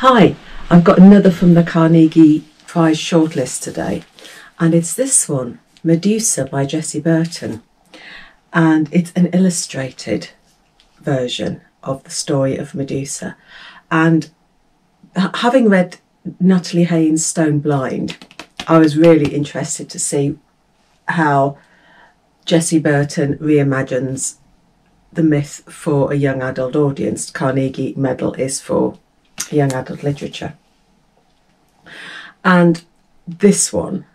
Hi, I've got another from the Carnegie Prize shortlist today, and it's this one, Medusa by Jessie Burton. And it's an illustrated version of the story of Medusa. And having read Natalie Haynes' Stone Blind, I was really interested to see how Jessie Burton reimagines the myth for a young adult audience. Carnegie Medal is for young adult literature. And this one,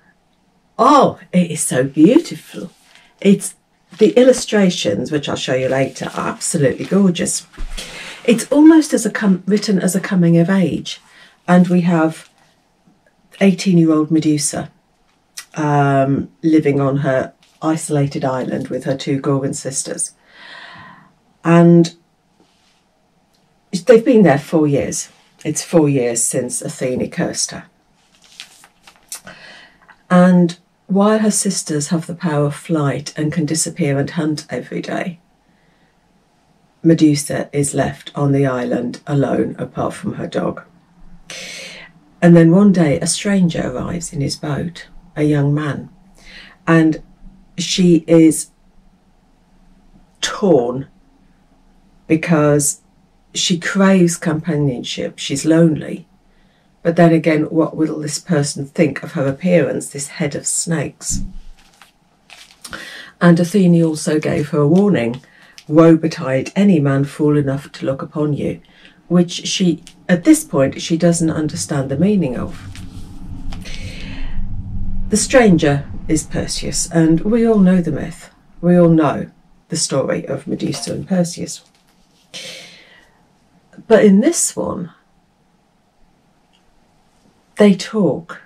oh, it is so beautiful. It's the illustrations, which I'll show you later, are absolutely gorgeous. It's almost as a written as a coming of age, and we have 18-year-old Medusa um, living on her isolated island with her two Gorgon sisters, and they've been there four years. It's four years since Athene cursed her. And while her sisters have the power of flight and can disappear and hunt every day, Medusa is left on the island alone apart from her dog. And then one day a stranger arrives in his boat, a young man, and she is torn because she craves companionship, she's lonely. But then again, what will this person think of her appearance, this head of snakes? And Athene also gave her a warning Woe betide any man fool enough to look upon you, which she, at this point, she doesn't understand the meaning of. The stranger is Perseus, and we all know the myth. We all know the story of Medusa and Perseus. But in this one, they talk,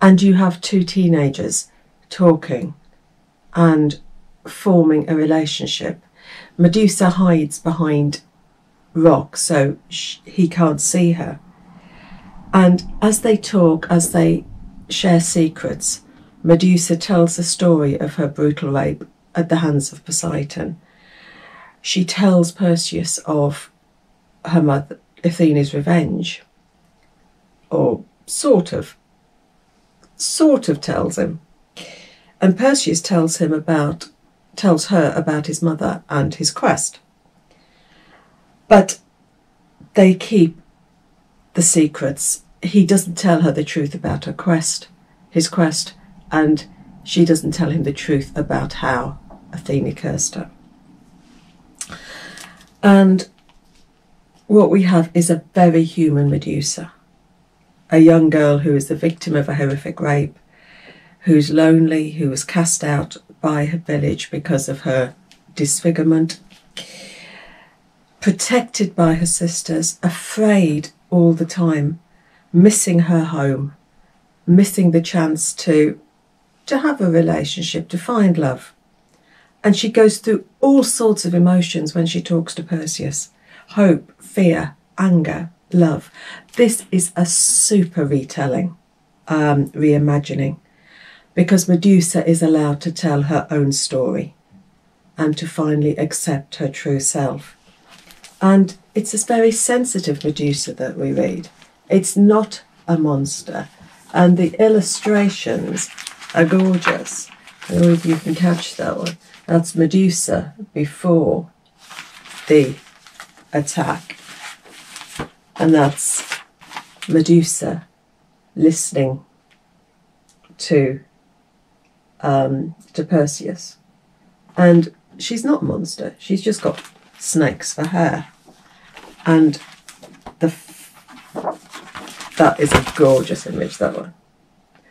and you have two teenagers talking and forming a relationship. Medusa hides behind rock so he can't see her. And as they talk, as they share secrets, Medusa tells the story of her brutal rape at the hands of Poseidon. She tells Perseus of her mother, Athena's revenge, or sort of, sort of tells him. And Perseus tells him about, tells her about his mother and his quest. But they keep the secrets. He doesn't tell her the truth about her quest, his quest, and she doesn't tell him the truth about how Athena cursed her. And what we have is a very human Medusa, a young girl who is the victim of a horrific rape, who's lonely, who was cast out by her village because of her disfigurement, protected by her sisters, afraid all the time, missing her home, missing the chance to to have a relationship, to find love. And she goes through all sorts of emotions when she talks to Perseus hope, fear, anger, love. This is a super retelling, um, reimagining, because Medusa is allowed to tell her own story and to finally accept her true self. And it's this very sensitive Medusa that we read. It's not a monster. And the illustrations are gorgeous. I don't know if you can catch that one. That's Medusa before the attack. And that's Medusa listening to um, to Perseus. And she's not a monster. She's just got snakes for hair. And the that is a gorgeous image, that one.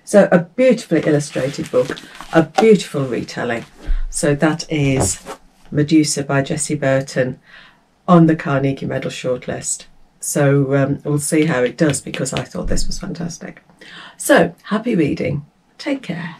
So a beautifully illustrated book, a beautiful retelling. So that is Medusa by Jessie Burton on the Carnegie Medal shortlist. So um, we'll see how it does because I thought this was fantastic. So happy reading. Take care.